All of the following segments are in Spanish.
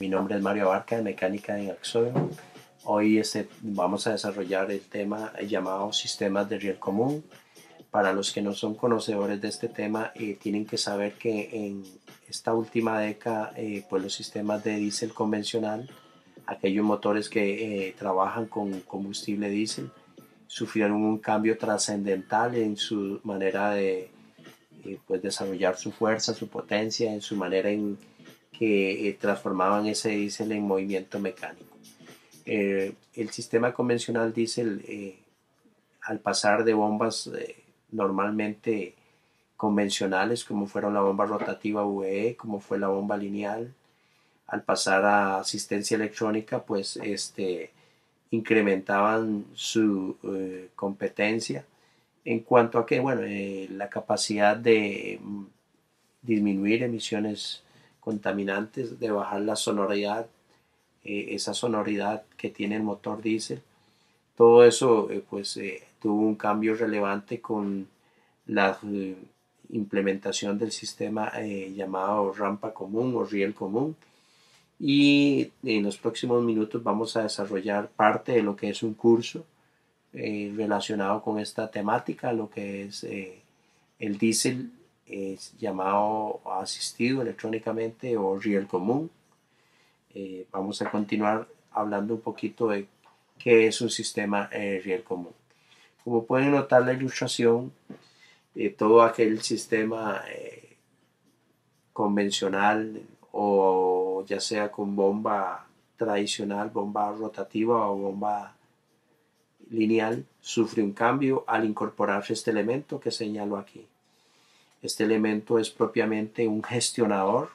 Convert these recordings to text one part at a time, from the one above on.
Mi nombre es Mario Abarca de Mecánica en Axoyon. Hoy este, vamos a desarrollar el tema llamado sistemas de riel común. Para los que no son conocedores de este tema, eh, tienen que saber que en esta última década, eh, pues los sistemas de diésel convencional, aquellos motores que eh, trabajan con combustible diésel, sufrieron un cambio trascendental en su manera de pues desarrollar su fuerza, su potencia, en su manera en que eh, transformaban ese diésel en movimiento mecánico. Eh, el sistema convencional diésel, eh, al pasar de bombas normalmente convencionales, como fueron la bomba rotativa VE, como fue la bomba lineal, al pasar a asistencia electrónica, pues este, incrementaban su competencia en cuanto a que, bueno, la capacidad de mm, disminuir emisiones contaminantes, de bajar la sonoridad, eh, esa sonoridad que tiene el motor diésel. Todo eso eh, pues eh, tuvo un cambio relevante con la implementación del sistema llamado rampa común o riel común. Y en los próximos minutos vamos a desarrollar parte de lo que es un curso relacionado con esta temática, lo que es el diésel es llamado asistido electrónicamente o riel común. Eh, vamos a continuar hablando un poquito de qué es un sistema eh, riel común. Como pueden notar la ilustración, eh, todo aquel sistema convencional o ya sea con bomba tradicional, bomba rotativa o bomba lineal, sufre un cambio al incorporarse este elemento que señalo aquí. Este elemento es propiamente un gestionador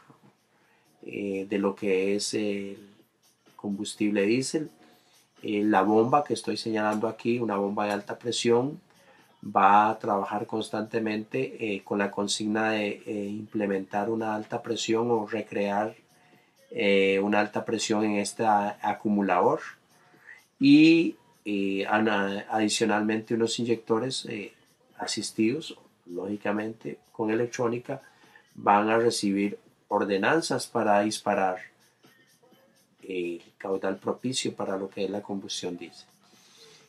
eh, de lo que es el combustible diésel. Eh, la bomba que estoy señalando aquí, una bomba de alta presión, va a trabajar constantemente eh, con la consigna de implementar una alta presión o recrear una alta presión en este acumulador y adicionalmente unos inyectores asistidos lógicamente con electrónica, van a recibir ordenanzas para disparar el caudal propicio para lo que es la combustión diésel.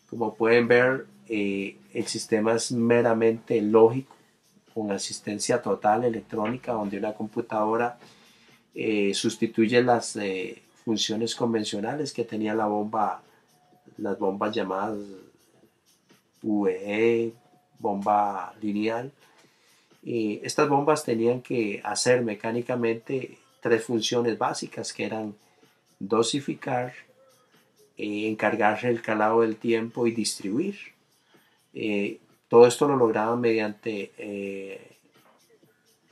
Como pueden ver, eh, el sistema es meramente lógico, con asistencia total electrónica, donde una computadora eh, sustituye las eh, funciones convencionales que tenía la bomba, las bombas llamadas VE, bomba lineal. Y estas bombas tenían que hacer mecánicamente tres funciones básicas que eran dosificar, eh, encargarse el calado del tiempo y distribuir. Eh, todo esto lo lograban mediante eh,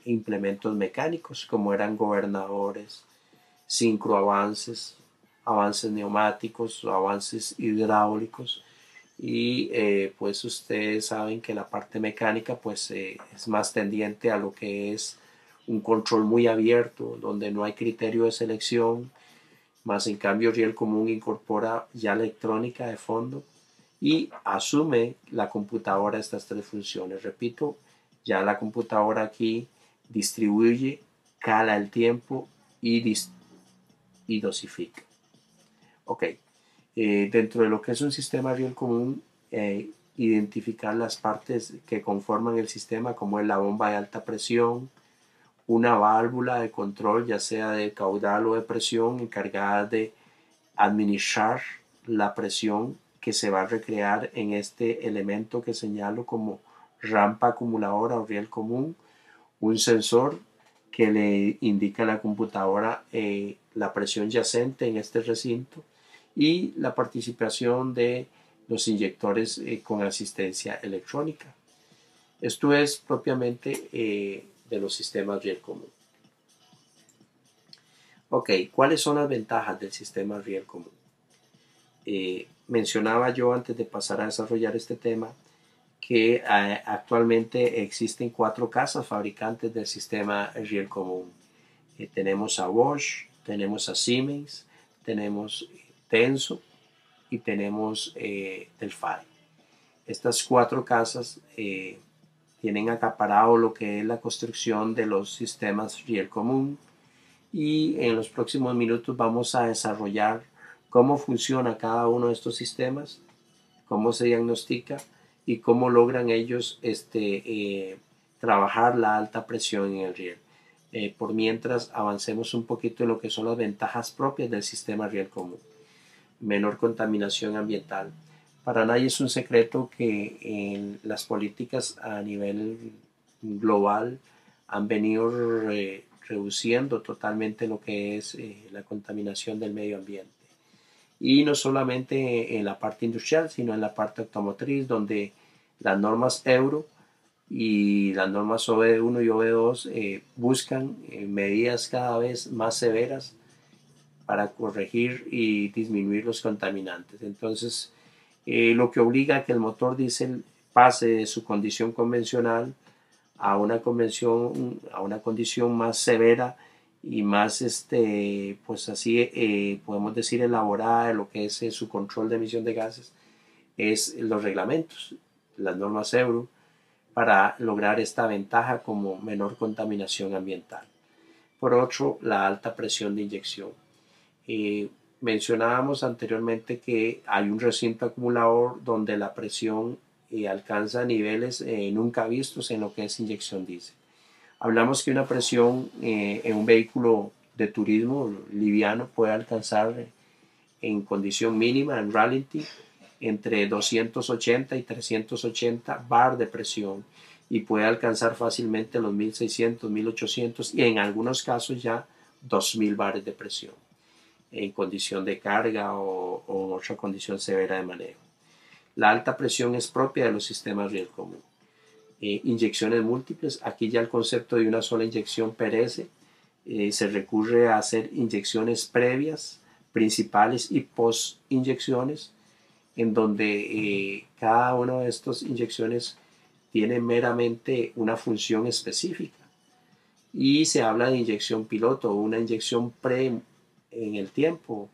implementos mecánicos como eran gobernadores, sincroavances, avances neumáticos, avances hidráulicos y eh, pues ustedes saben que la parte mecánica pues eh, es más tendiente a lo que es un control muy abierto donde no hay criterio de selección. Más en cambio Riel Común incorpora ya electrónica de fondo y asume la computadora estas tres funciones. Repito ya la computadora aquí distribuye cala el tiempo y, y dosifica. Ok eh, dentro de lo que es un sistema riel común, eh, identificar las partes que conforman el sistema, como es la bomba de alta presión, una válvula de control, ya sea de caudal o de presión, encargada de administrar la presión que se va a recrear en este elemento que señalo como rampa acumuladora o riel común, un sensor que le indica a la computadora eh, la presión yacente en este recinto, y la participación de los inyectores eh, con asistencia electrónica. Esto es propiamente eh, de los sistemas riel común. Ok, ¿cuáles son las ventajas del sistema riel común? Eh, mencionaba yo antes de pasar a desarrollar este tema que actualmente existen cuatro casas fabricantes del sistema riel común. tenemos a Bosch, tenemos a Siemens, tenemos Tenso y tenemos eh, Delphi. Estas cuatro casas eh, tienen acaparado lo que es la construcción de los sistemas riel común y en los próximos minutos vamos a desarrollar cómo funciona cada uno de estos sistemas, cómo se diagnostica y cómo logran ellos este, eh, trabajar la alta presión en el riel. Eh, por mientras avancemos un poquito en lo que son las ventajas propias del sistema riel común. Menor contaminación ambiental. Para nadie es un secreto que en las políticas a nivel global han venido reduciendo totalmente lo que es eh, la contaminación del medio ambiente. Y no solamente en la parte industrial, sino en la parte automotriz, donde las normas euro y las normas OB1 y OB2 eh, buscan eh, medidas cada vez más severas para corregir y disminuir los contaminantes. Entonces, lo que obliga a que el motor diésel pase de su condición convencional a una convención, a una condición más severa y más, este, pues así eh, podemos decir, elaborada de lo que es eh, su control de emisión de gases, es los reglamentos, las normas euro, para lograr esta ventaja como menor contaminación ambiental. Por otro, la alta presión de inyección. Eh, mencionábamos anteriormente que hay un recinto acumulador donde la presión y alcanza niveles eh, nunca vistos en lo que es inyección diésel. Hablamos que una presión eh, en un vehículo de turismo liviano puede alcanzar eh, en condición mínima, en rallying, entre 280 y 380 bar de presión y puede alcanzar fácilmente los 1600, 1800 y en algunos casos ya 2000 bares de presión en condición de carga o, o otra condición severa de manejo. La alta presión es propia de los sistemas riel común. Eh, inyecciones múltiples, aquí ya el concepto de una sola inyección perece. Eh, se recurre a hacer inyecciones previas, principales y post inyecciones, en donde eh, cada una de estas inyecciones tiene meramente una función específica. Y se habla de inyección piloto o una inyección pre en el tiempo,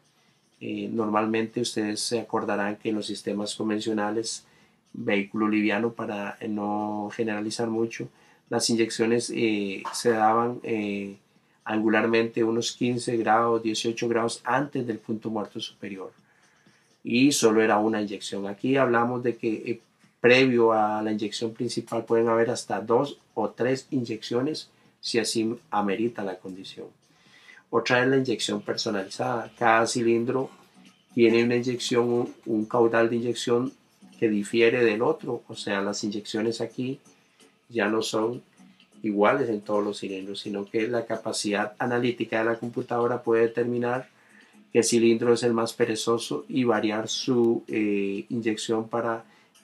eh, normalmente ustedes se acordarán que en los sistemas convencionales, vehículo liviano para eh, no generalizar mucho, las inyecciones eh, se daban angularmente unos 15 grados, 18 grados antes del punto muerto superior. Y solo era una inyección. Aquí hablamos de que previo a la inyección principal pueden haber hasta dos o tres inyecciones si así amerita la condición. Otra es la inyección personalizada. Cada cilindro tiene una inyección, un, caudal de inyección que difiere del otro. O sea, las inyecciones aquí ya no son iguales en todos los cilindros, sino que la capacidad analítica de la computadora puede determinar qué cilindro es el más perezoso y variar su eh, inyección para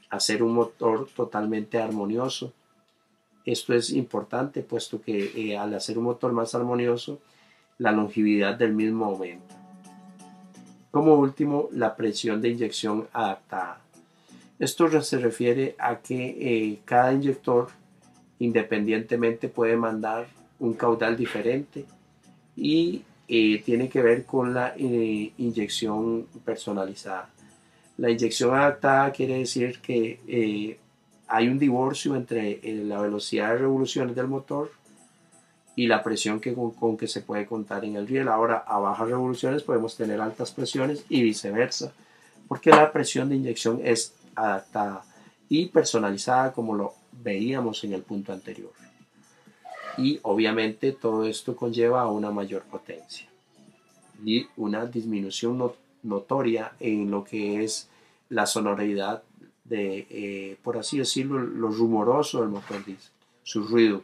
hacer un motor totalmente armonioso. Esto es importante puesto que eh, al hacer un motor más armonioso, la longevidad del mismo aumenta. Como último, la presión de inyección adaptada. Esto se refiere a que eh, cada inyector independientemente puede mandar un caudal diferente y eh, tiene que ver con la eh, inyección personalizada. La inyección adaptada quiere decir que hay un divorcio entre la velocidad de revoluciones del motor y la presión que, con, que se puede contar en el riel. Ahora, a bajas revoluciones podemos tener altas presiones y viceversa, porque la presión de inyección es adaptada y personalizada como lo veíamos en el punto anterior. Y obviamente todo esto conlleva a una mayor potencia y una disminución notoria en lo que es la sonoridad de, eh, por así decirlo, lo rumoroso del motor diésel, su ruido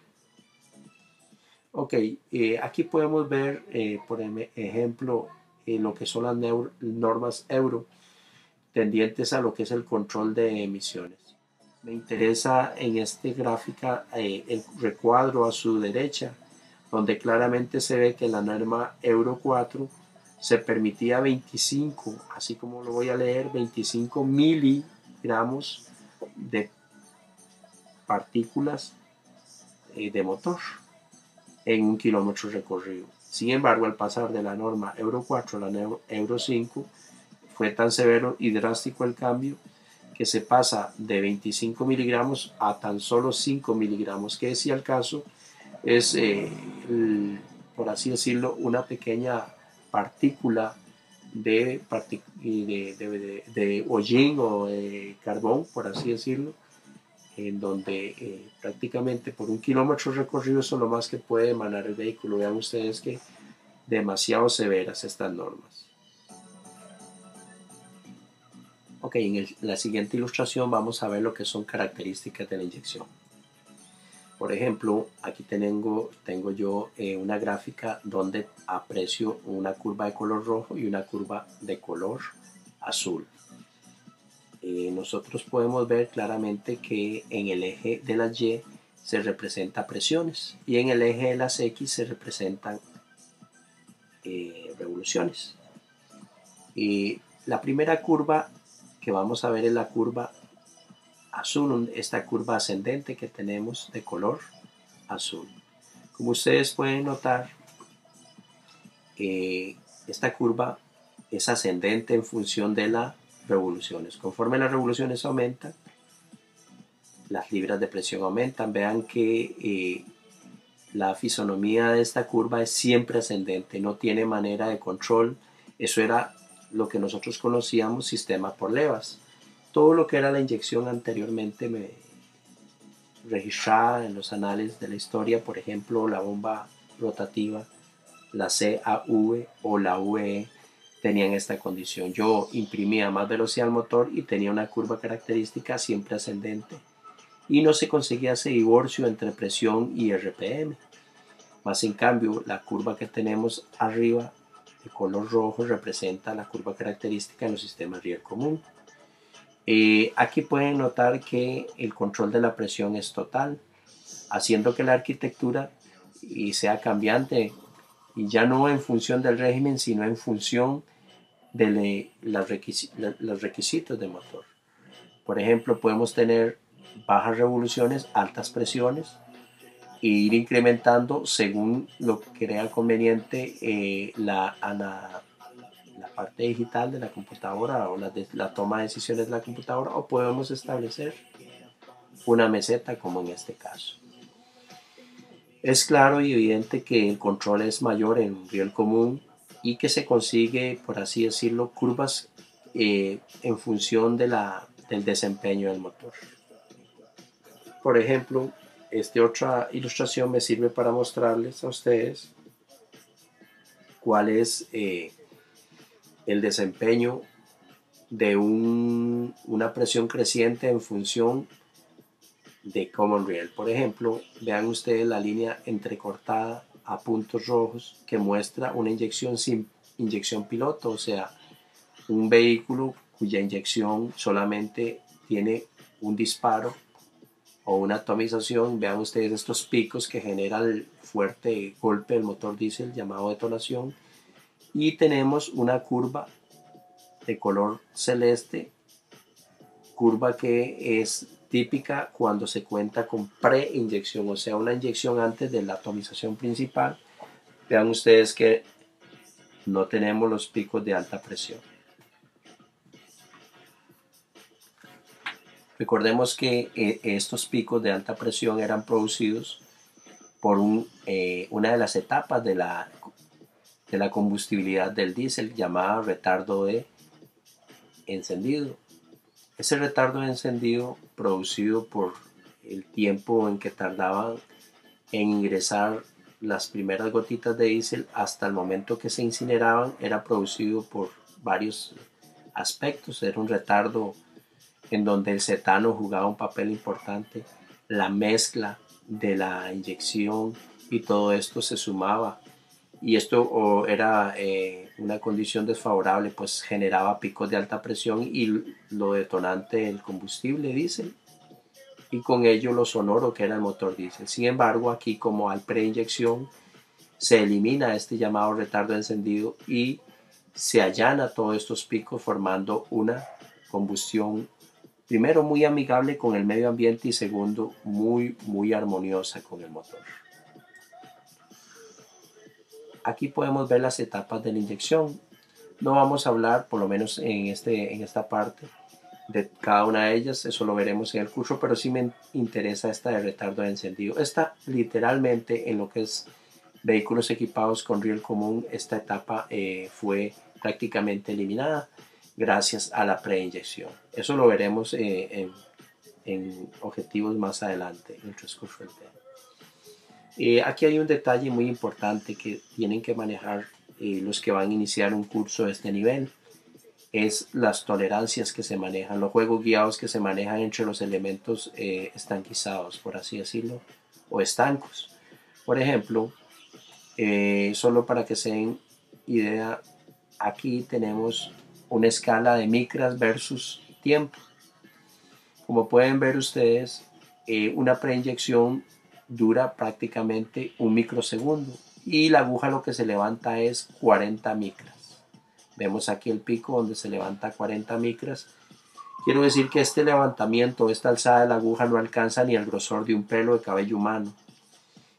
Ok, eh, aquí podemos ver, eh, por ejemplo, eh, lo que son las normas euro tendientes a lo que es el control de emisiones. Me interesa en este gráfica el recuadro a su derecha, donde claramente se ve que la norma Euro 4 se permitía 25, así como lo voy a leer, 25 miligramos de partículas de motor en un kilómetro recorrido. Sin embargo, al pasar de la norma Euro 4 a la Euro 5, fue tan severo y drástico el cambio que se pasa de 25 miligramos a tan solo 5 miligramos, que si al caso es eh, por así decirlo, una pequeña partícula de, de, de, hollín o de carbón, por así decirlo, en donde eh, prácticamente por un kilómetro recorrido es lo más que puede emanar el vehículo. Vean ustedes que demasiado severas estas normas. Ok, en la siguiente ilustración vamos a ver lo que son características de la inyección. Por ejemplo, aquí tengo, tengo yo eh, una gráfica donde aprecio una curva de color rojo y una curva de color azul. Eh, nosotros podemos ver claramente que en el eje de las Y se representa presiones y en el eje de las X se representan eh, revoluciones. Y la primera curva que vamos a ver es la curva azul, esta curva ascendente que tenemos de color azul. Como ustedes pueden notar, eh, esta curva es ascendente en función de las revoluciones. Conforme las revoluciones aumentan, las libras de presión aumentan. Vean que eh, la fisonomía de esta curva es siempre ascendente, no tiene manera de control. Eso era lo que nosotros conocíamos sistema por levas. Todo lo que era la inyección anteriormente me registrada en los anales de la historia, por ejemplo, la bomba rotativa, la CAV o la UE tenían esta condición. Yo imprimía más velocidad al motor y tenía una curva característica siempre ascendente y no se conseguía ese divorcio entre presión y RPM. Más en cambio, la curva que tenemos arriba de color rojo representa la curva característica en los sistemas Riel común. Eh, aquí pueden notar que el control de la presión es total, haciendo que la arquitectura sea cambiante y ya no en función del régimen, sino en función de los requisitos de motor. Por ejemplo, podemos tener bajas revoluciones, altas presiones e ir incrementando según lo que crea conveniente eh, la, la, parte digital de la computadora o la, la toma de decisiones de la computadora o podemos establecer una meseta como en este caso. Es claro y evidente que el control es mayor en un riel común y que se consigue, por así decirlo, curvas eh, en función de la, del desempeño del motor. Por ejemplo, esta otra ilustración me sirve para mostrarles a ustedes cuál es eh, el desempeño de una presión creciente en función de Common Rail. Por ejemplo, vean ustedes la línea entrecortada a puntos rojos que muestra una inyección sin inyección piloto, o sea, un vehículo cuya inyección solamente tiene un disparo o una atomización, vean ustedes estos picos que genera el fuerte golpe del motor diésel llamado detonación. Y tenemos una curva de color celeste, curva que es típica cuando se cuenta con pre-inyección, o sea, una inyección antes de la atomización principal. Vean ustedes que no tenemos los picos de alta presión. Recordemos que eh, estos picos de alta presión eran producidos por eh, una de las etapas de la, de la combustibilidad del diésel llamada retardo de encendido. Ese retardo de encendido producido por el tiempo en que tardaban en ingresar las primeras gotitas de diésel hasta el momento que se incineraban era producido por varios aspectos. Era un retardo en donde el cetano jugaba un papel importante, la mezcla de la inyección y todo esto se sumaba. Y esto era eh, una condición desfavorable, pues generaba picos de alta presión y lo detonante el combustible diésel y con ello lo sonoro que era el motor diésel. Sin embargo, aquí como hay preinyección, se elimina este llamado retardo de encendido y se allana todos estos picos formando una combustión primero muy amigable con el medio ambiente y segundo muy muy armoniosa con el motor. Aquí podemos ver las etapas de la inyección. No vamos a hablar, por lo menos en, este, en esta parte, de cada una de ellas, eso lo veremos en el curso, pero sí me interesa esta de retardo de encendido. Esta literalmente en lo que es vehículos equipados con riel común, esta etapa eh, fue prácticamente eliminada gracias a la preinyección. Eso lo veremos eh, en, objetivos más adelante en el transcurso del tema. Eh, aquí hay un detalle muy importante que tienen que manejar los que van a iniciar un curso de este nivel es las tolerancias que se manejan, los juegos guiados que se manejan entre los elementos estanquizados, por así decirlo, o estancos. Por ejemplo, eh, solo para que se den idea, aquí tenemos una escala de micras versus tiempo. Como pueden ver ustedes, eh, una preinyección dura prácticamente un microsegundo y la aguja lo que se levanta es 40 micras. Vemos aquí el pico donde se levanta 40 micras. Quiero decir que este levantamiento, esta alzada de la aguja no alcanza ni el grosor de un pelo de cabello humano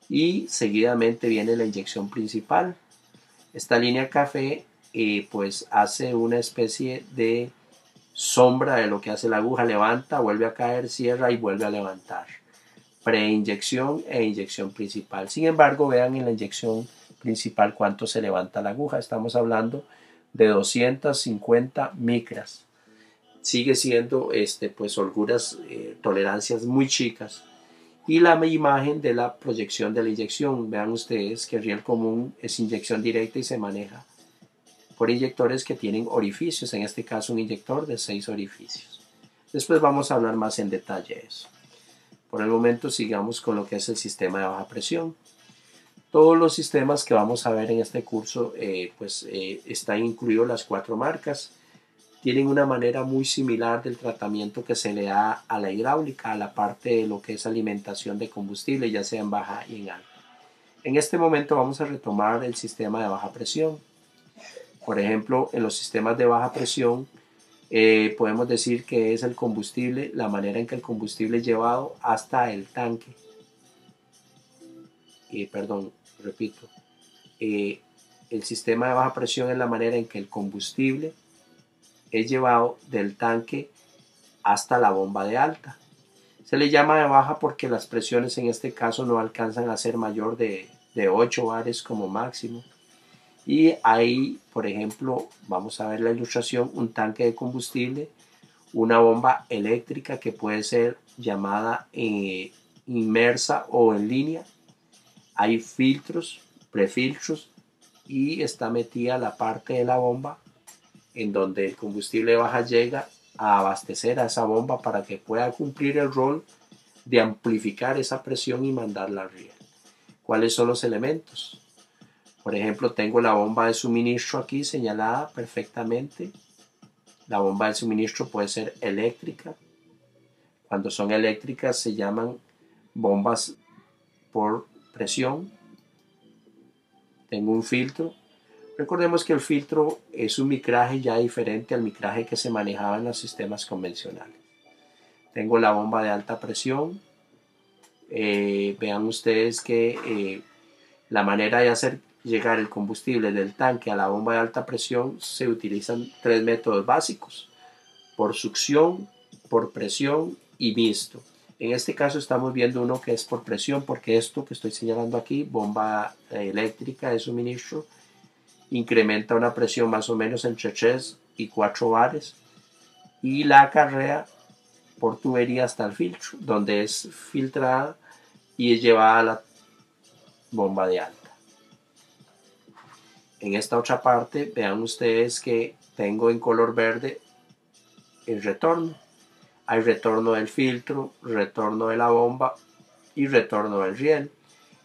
y seguidamente viene la inyección principal. Esta línea café eh, pues hace una especie de sombra de lo que hace la aguja, levanta, vuelve a caer, cierra y vuelve a levantar. Preinyección e inyección principal. Sin embargo, vean en la inyección principal cuánto se levanta la aguja. Estamos hablando de 250 micras. Sigue siendo este, pues holguras, eh, tolerancias muy chicas y la imagen de la proyección de la inyección. Vean ustedes que el riel común es inyección directa y se maneja por inyectores que tienen orificios, en este caso un inyector de seis orificios. Después vamos a hablar más en detalle de eso. Por el momento sigamos con lo que es el sistema de baja presión. Todos los sistemas que vamos a ver en este curso eh, pues eh, están incluidos las cuatro marcas tienen una manera muy similar del tratamiento que se le da a la hidráulica, a la parte de lo que es alimentación de combustible, ya sea en baja y en alta. En este momento vamos a retomar el sistema de baja presión. Por ejemplo, en los sistemas de baja presión eh, podemos decir que es el combustible, la manera en que el combustible es llevado hasta el tanque. Perdón, repito. Eh, el sistema de baja presión es la manera en que el combustible es llevado del tanque hasta la bomba de alta. Se le llama de baja porque las presiones en este caso no alcanzan a ser mayor de, de 8 bares como máximo. Y ahí, por ejemplo, vamos a ver la ilustración, un tanque de combustible, una bomba eléctrica que puede ser llamada eh, inmersa o en línea. Hay filtros, prefiltros y está metida la parte de la bomba en donde el combustible baja llega a abastecer a esa bomba para que pueda cumplir el rol de amplificar esa presión y mandarla al riel. ¿Cuáles son los elementos? Por ejemplo, tengo la bomba de suministro aquí señalada perfectamente. La bomba de suministro puede ser eléctrica. Cuando son eléctricas se llaman bombas por presión. Tengo un filtro Recordemos que el filtro es un micraje ya diferente al micraje que se manejaba en los sistemas convencionales. Tengo la bomba de alta presión. Eh, vean ustedes que eh, la manera de hacer llegar el combustible del tanque a la bomba de alta presión se utilizan tres métodos básicos. Por succión, por presión y mixto. En este caso estamos viendo uno que es por presión porque esto que estoy señalando aquí, bomba eléctrica de suministro, incrementa una presión más o menos entre 3 y 4 bares y la acarrea por tubería hasta el filtro, donde es filtrada y es llevada a la bomba de alta. En esta otra parte, vean ustedes que tengo en color verde el retorno. Hay retorno del filtro, retorno de la bomba y retorno del riel.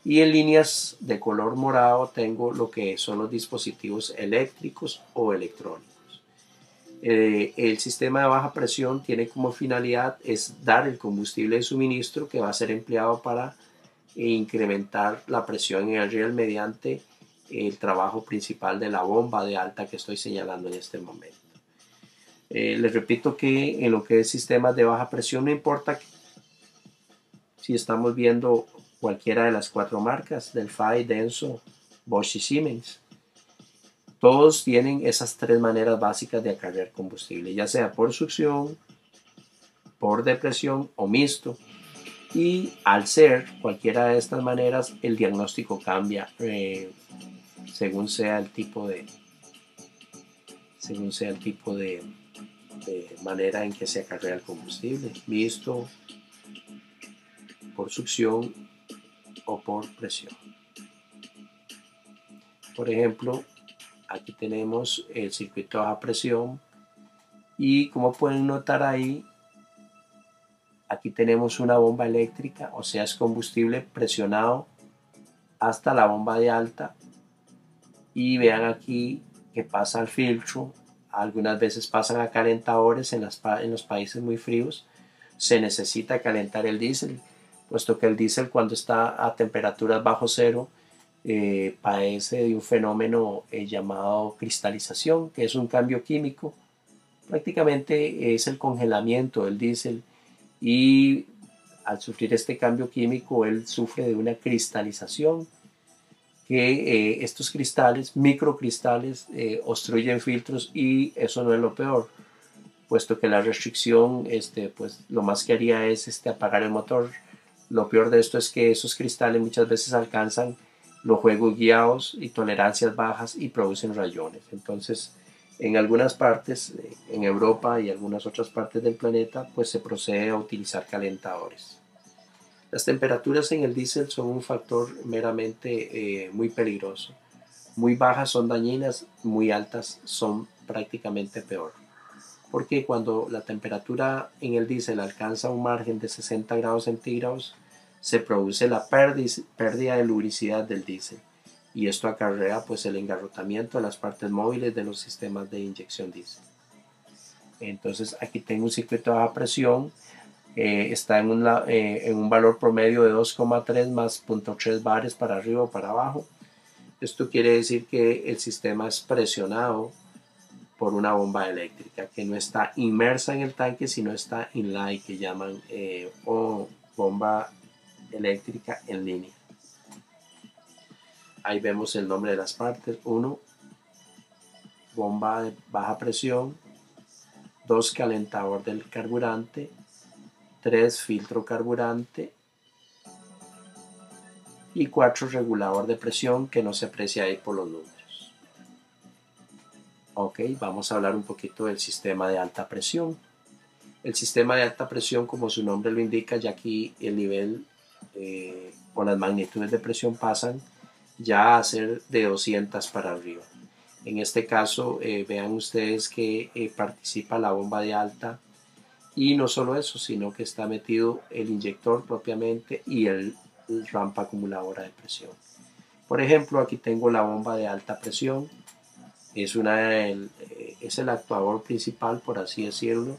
Y en líneas de color morado tengo lo que son los dispositivos eléctricos o electrónicos. Eh, el sistema de baja presión tiene como finalidad es dar el combustible de suministro que va a ser empleado para incrementar la presión en el riel mediante el trabajo principal de la bomba de alta que estoy señalando en este momento. Eh, les repito que en lo que es sistemas de baja presión no importa si estamos viendo cualquiera de las cuatro marcas, Delphi, Denso, Bosch y Siemens. Todos tienen esas tres maneras básicas de acarrear combustible, ya sea por succión, por depresión o mixto. y al ser cualquiera de estas maneras, el diagnóstico cambia eh, según sea el tipo de según sea el tipo de, de manera en que se acarrea el combustible, visto por succión o por presión. Por ejemplo, aquí tenemos el circuito a presión y como pueden notar ahí, aquí tenemos una bomba eléctrica, o sea, es combustible presionado hasta la bomba de alta y vean aquí que pasa al filtro, algunas veces pasan a calentadores en, en los países muy fríos, se necesita calentar el diésel, puesto que el diésel cuando está a temperaturas bajo cero eh, padece de un fenómeno eh, llamado cristalización, que es un cambio químico. Prácticamente es el congelamiento del diésel y al sufrir este cambio químico él sufre de una cristalización que eh, estos cristales, microcristales, obstruyen filtros y eso no es lo peor, puesto que la restricción, este, pues lo más que haría es este, apagar el motor. Lo peor de esto es que esos cristales muchas veces alcanzan los juegos guiados y tolerancias bajas y producen rayones. Entonces, en algunas partes, eh, en Europa y algunas otras partes del planeta, pues se procede a utilizar calentadores. Las temperaturas en el diésel son un factor meramente eh, muy peligroso. Muy bajas son dañinas, muy altas son prácticamente peor. Porque cuando la temperatura en el diésel alcanza un margen de 60 grados centígrados, se produce la pérdida de lubricidad del diésel y esto acarrea pues el engarrotamiento de las partes móviles de los sistemas de inyección diésel. Entonces aquí tengo un circuito de baja presión, eh, está en, eh, en, un valor promedio de 2,3 más 0.3 bares para arriba o para abajo. Esto quiere decir que el sistema es presionado por una bomba eléctrica que no está inmersa en el tanque sino está inline que llaman eh, o bomba eléctrica en línea. Ahí vemos el nombre de las partes. 1. Bomba de baja presión. 2. Calentador del carburante. 3. Filtro carburante. Y 4. Regulador de presión que no se aprecia ahí por los números. Ok, vamos a hablar un poquito del sistema de alta presión. El sistema de alta presión, como su nombre lo indica, ya aquí el nivel eh, o las magnitudes de presión pasan ya a ser de 200 para arriba. En este caso, eh, vean ustedes que eh, participa la bomba de alta y no solo eso, sino que está metido el inyector propiamente y el, rampa acumuladora de presión. Por ejemplo, aquí tengo la bomba de alta presión, es, una, es el actuador principal, por así decirlo,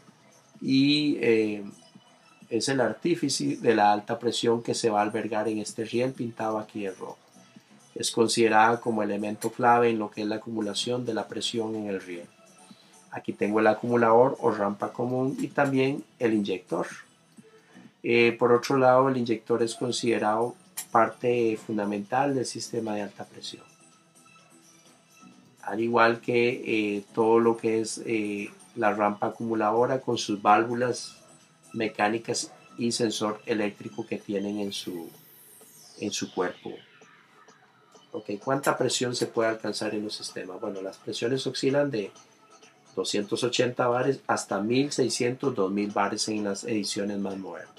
y es el artífice de la alta presión que se va a albergar en este riel pintado aquí en rojo. Es considerada como elemento clave en lo que es la acumulación de la presión en el riel. Aquí tengo el acumulador o rampa común y también el inyector. Eh, por otro lado, el inyector es considerado parte fundamental del sistema de alta presión. Al igual que eh, todo lo que es eh, la rampa acumuladora con sus válvulas mecánicas y sensor eléctrico que tienen en su, en su cuerpo. Okay, ¿Cuánta presión se puede alcanzar en los sistemas? Bueno, las presiones oscilan de 280 bares hasta 1600, 2000 bares en las ediciones más modernas.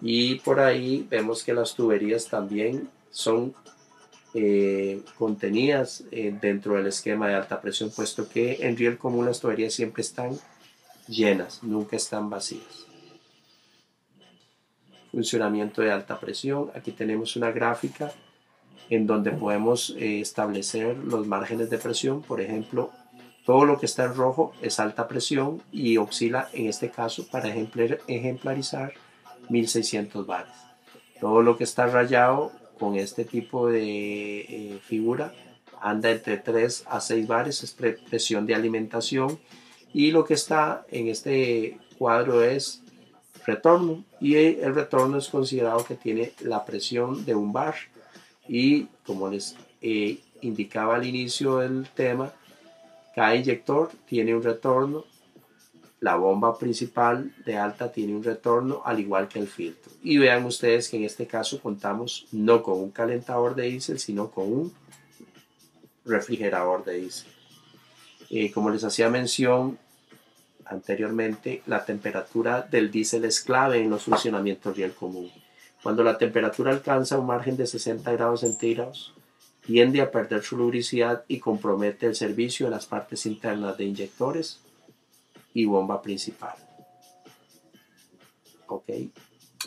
Y por ahí vemos que las tuberías también son eh, contenidas eh, dentro del esquema de alta presión, puesto que en riel común las tuberías siempre están llenas, nunca están vacías. Funcionamiento de alta presión. Aquí tenemos una gráfica en donde podemos eh, establecer los márgenes de presión. Por ejemplo, todo lo que está en rojo es alta presión y oscila en este caso para ejemplarizar 1600 bares. Todo lo que está rayado con este tipo de eh, figura anda entre 3 a 6 bares, es presión de alimentación y lo que está en este cuadro es retorno y el retorno es considerado que tiene la presión de un bar y como les eh, indicaba al inicio del tema cada inyector tiene un retorno la bomba principal de alta tiene un retorno al igual que el filtro. Y vean ustedes que en este caso contamos no con un calentador de diésel, sino con un refrigerador de diésel. Eh, como les hacía mención anteriormente, la temperatura del diésel es clave en los funcionamientos riel común. Cuando la temperatura alcanza un margen de 60 grados centígrados, tiende a perder su lubricidad y compromete el servicio en las partes internas de inyectores y bomba principal. Ok,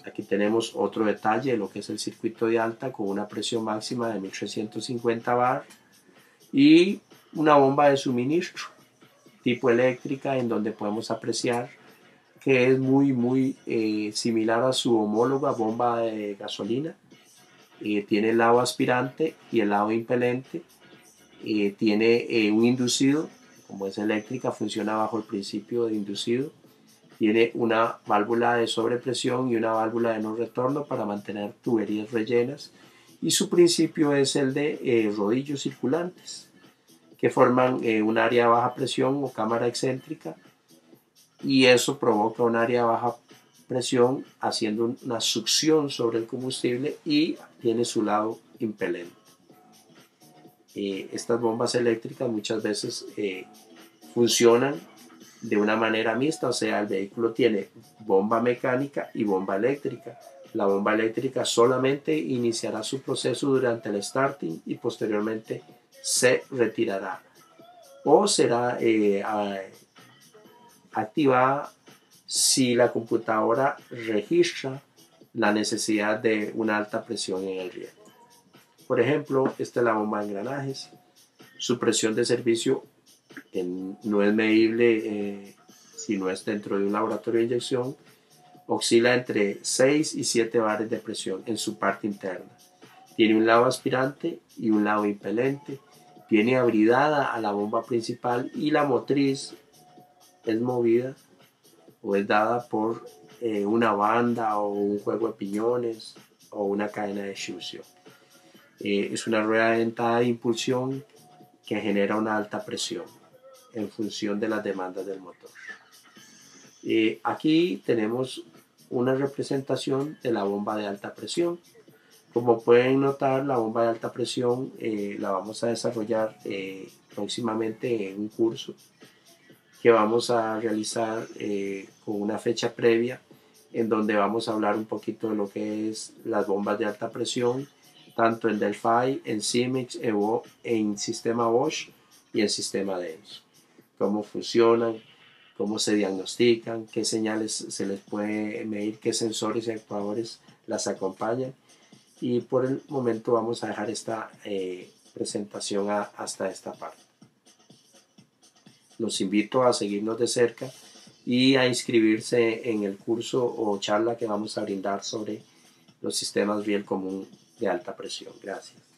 aquí tenemos otro detalle, lo que es el circuito de alta con una presión máxima de 1350 bar y una bomba de suministro tipo eléctrica en donde podemos apreciar que es muy muy eh, similar a su homóloga bomba de gasolina eh, tiene el lado aspirante y el lado impelente eh, tiene un inducido como es eléctrica funciona bajo el principio de inducido tiene una válvula de sobrepresión y una válvula de no retorno para mantener tuberías rellenas y su principio es el de rodillos circulantes que forman un área de baja presión o cámara excéntrica y eso provoca un área de baja presión haciendo una succión sobre el combustible y tiene su lado impelente. Eh, estas bombas eléctricas muchas veces eh, funcionan de una manera mixta, o sea, el vehículo tiene bomba mecánica y bomba eléctrica. La bomba eléctrica solamente iniciará su proceso durante el starting y posteriormente se retirará o será eh, activada si la computadora registra la necesidad de una alta presión en el riego. Por ejemplo, esta es la bomba de engranajes. Su presión de servicio no es medible eh, si no es dentro de un laboratorio de inyección. Oscila entre 6 y 7 bares de presión en su parte interna. Tiene un lado aspirante y un lado impelente. Tiene abridada a la bomba principal y la motriz es movida o es dada por eh, una banda o un juego de piñones o una cadena de extrusión. Eh, es una rueda de entrada de impulsión que genera una alta presión en función de las demandas del motor. Eh, aquí tenemos una representación de la bomba de alta presión. Como pueden notar, la bomba de alta presión la vamos a desarrollar próximamente en un curso que vamos a realizar eh, con una fecha previa en donde vamos a hablar un poquito de lo que es las bombas de alta presión, tanto en Delphi, en Siemens, en sistema Bosch y en sistema DENS. Cómo funcionan, cómo se diagnostican, qué señales se les puede medir, qué sensores y actuadores las acompañan. Y por el momento vamos a dejar esta eh, presentación hasta esta parte. Los invito a seguirnos de cerca y a inscribirse en el curso o charla que vamos a brindar sobre los sistemas riel común de alta presión. Gracias.